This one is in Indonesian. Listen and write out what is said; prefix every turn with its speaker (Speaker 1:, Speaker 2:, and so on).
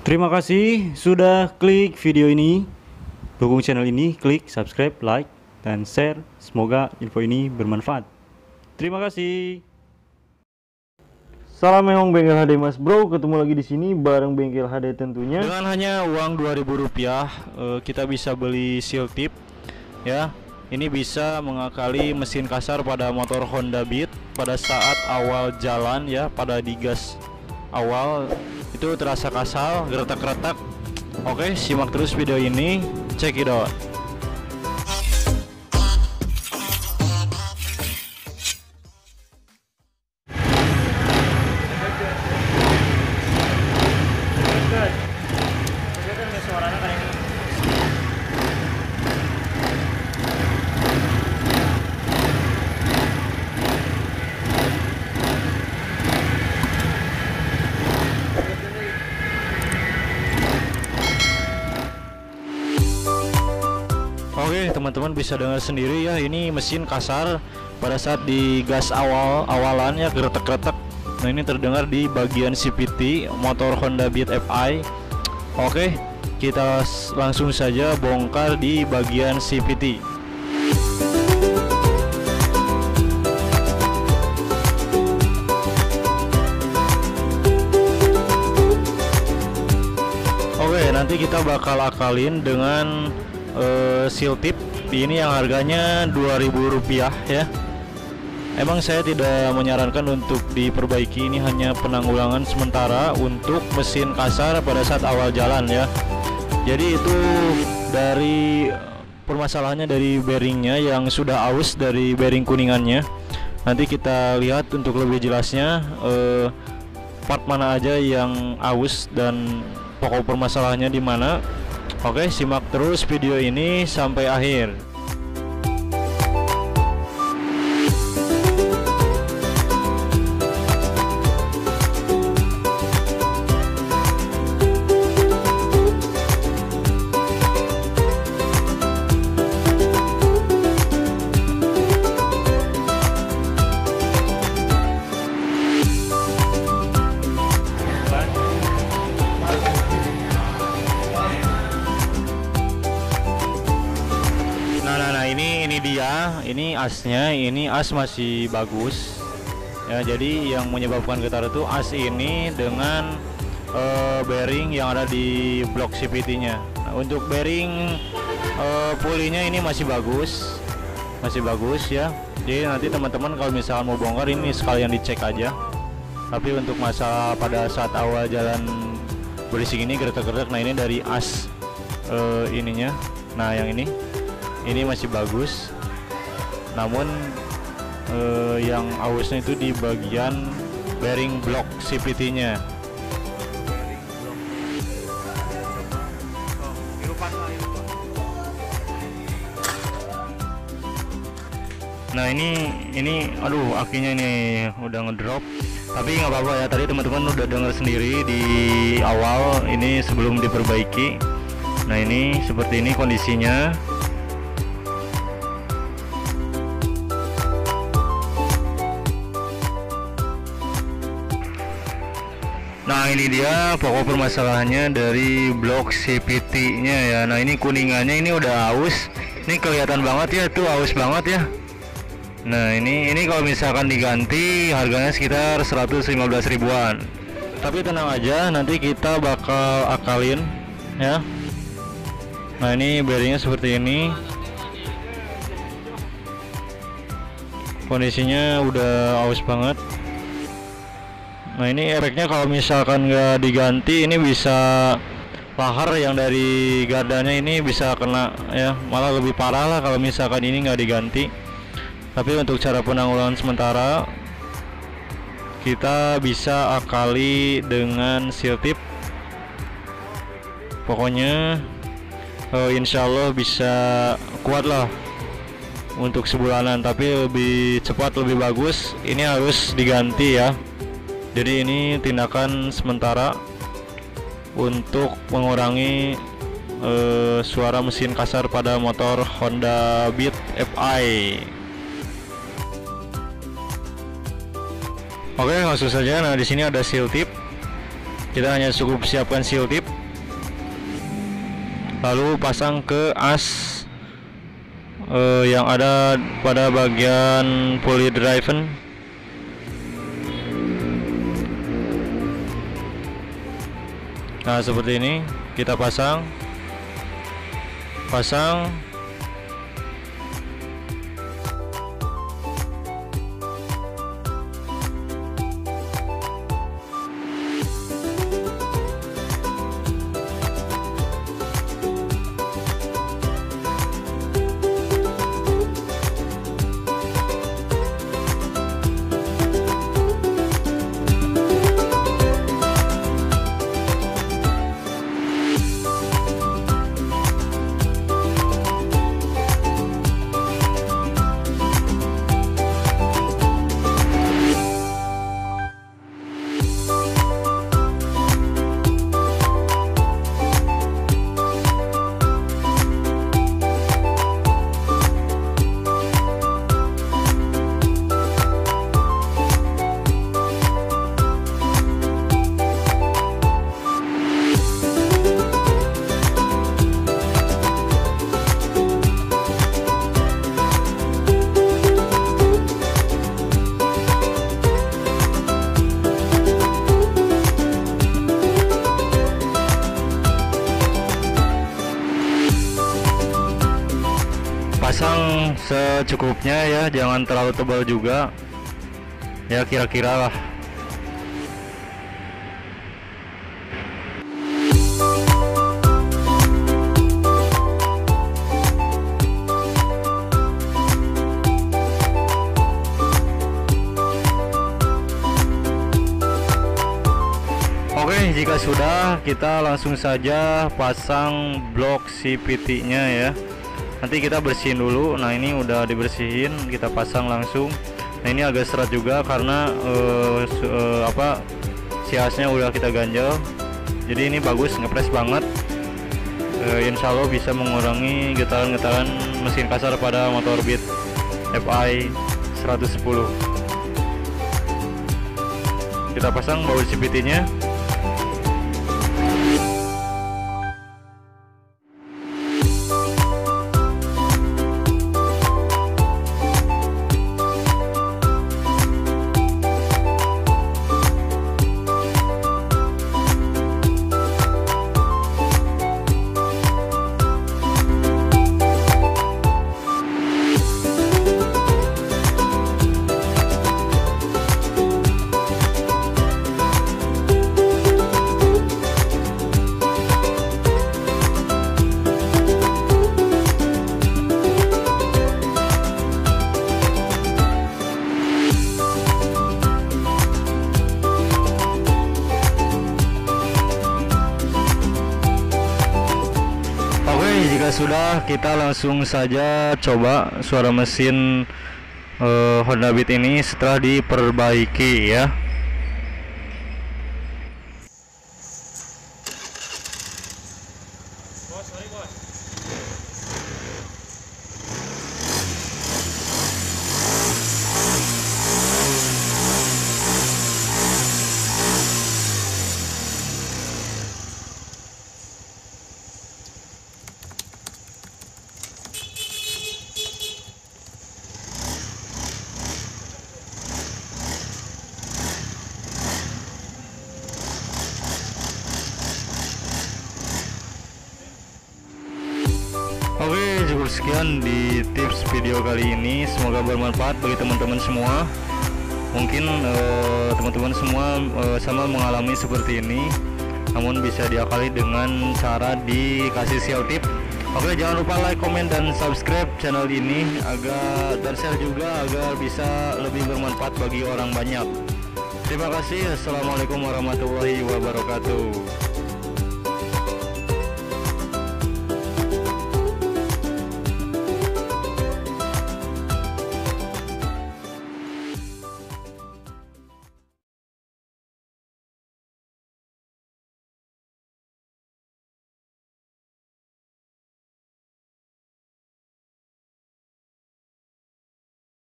Speaker 1: Terima kasih sudah klik video ini. Dukung channel ini, klik subscribe, like, dan share. Semoga info ini bermanfaat. Terima kasih. Salam memang bengkel HD Mas Bro, ketemu lagi di sini bareng bengkel HD tentunya. Dengan hanya uang 2000 rupiah, eh, kita bisa beli seal tip, ya. Ini bisa mengakali mesin kasar pada motor Honda Beat pada saat awal jalan ya, pada digas awal itu terasa kasar, geretak-geretak. Oke, simak terus video ini, check it out. Teman-teman bisa dengar sendiri ya ini mesin kasar pada saat di gas awal awalannya geretak-geretak Nah ini terdengar di bagian CVT motor Honda Beat Fi Oke kita langsung saja bongkar di bagian CVT Oke nanti kita bakal akalin dengan uh, seal tip ini yang harganya 2000 rupiah ya. Emang saya tidak menyarankan untuk diperbaiki ini hanya penanggulangan sementara untuk mesin kasar pada saat awal jalan ya. Jadi itu dari permasalahannya dari bearingnya yang sudah aus dari bearing kuningannya. Nanti kita lihat untuk lebih jelasnya eh, part mana aja yang aus dan pokok permasalahannya di mana Oke, simak terus video ini sampai akhir. Asnya, ini as masih bagus. Ya, jadi yang menyebabkan getar itu as ini dengan eh, bearing yang ada di blok CVT-nya. Nah, untuk bearing eh, pulinya ini masih bagus, masih bagus ya. Jadi nanti teman-teman kalau misalkan mau bongkar ini sekalian dicek aja. Tapi untuk masa pada saat awal jalan berisik ini gerak-gerak, nah ini dari as eh, ininya. Nah yang ini ini masih bagus namun eh, yang ausnya itu di bagian bearing block CVT nya nah ini ini aduh akinya nih udah ngedrop. Tapi nggak apa-apa ya tadi teman-teman udah dengar sendiri di awal ini sebelum diperbaiki. Nah ini seperti ini kondisinya Nah ini dia pokok permasalahannya dari blok CPT nya ya. Nah ini kuningannya ini udah aus. Ini kelihatan banget ya tuh aus banget ya. Nah ini ini kalau misalkan diganti harganya sekitar 115 ribuan. Tapi tenang aja nanti kita bakal akalin ya. Nah ini bearingnya seperti ini. Kondisinya udah aus banget Nah ini efeknya kalau misalkan nggak diganti ini bisa lahar yang dari gardanya ini bisa kena ya malah lebih parah lah kalau misalkan ini nggak diganti. Tapi untuk cara penanggulangan sementara kita bisa akali dengan seal tip. Pokoknya uh, insya Allah bisa kuat lah untuk sebulanan tapi lebih cepat lebih bagus ini harus diganti ya jadi ini tindakan sementara untuk mengurangi eh, suara mesin kasar pada motor Honda Beat Fi Oke langsung saja. Nah di sini ada seal tip. Kita hanya cukup siapkan seal tip. Lalu pasang ke as uh, yang ada pada bagian pulley driven nah seperti ini kita pasang. Pasang secukupnya ya jangan terlalu tebal juga. Ya kira-kira lah. Oke jika sudah kita langsung saja pasang blok CPT nya ya nanti kita bersihin dulu. Nah ini udah dibersihin kita pasang langsung. Nah ini agak serat juga karena uh, uh, apa siasnya udah kita ganjel. Jadi ini bagus ngepres banget. Uh, insya Allah bisa mengurangi getaran-getaran mesin kasar pada motor Beat FI 110 kita pasang baut CVT nya sudah kita langsung saja coba suara mesin uh, Honda Beat ini setelah diperbaiki ya Oke cukup sekian di tips video kali ini. Semoga bermanfaat bagi teman-teman semua. Mungkin eh, teman-teman uh, semua uh, sama mengalami seperti ini. Namun bisa diakali dengan cara dikasih share tip. Oke jangan lupa like, komen, dan subscribe channel ini agar dan share juga agar bisa lebih bermanfaat bagi orang banyak. Terima kasih. Assalamualaikum warahmatullahi wabarakatuh